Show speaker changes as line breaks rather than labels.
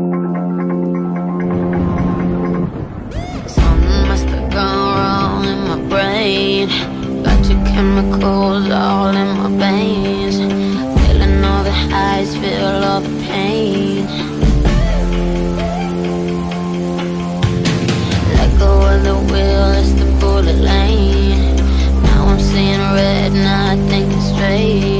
Something must have gone wrong in my brain. Got your chemicals all in my veins. Feeling all the highs, feel all the pain. Let go of the wheel, it's the bullet lane. Now I'm seeing red, not thinking straight.